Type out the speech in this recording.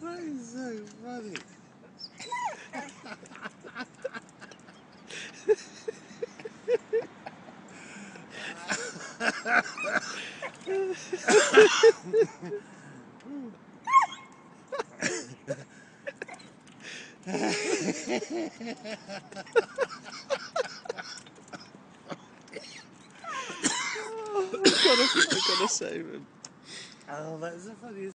that is so funny. Eu não sei, mano. Ah, mas eu faria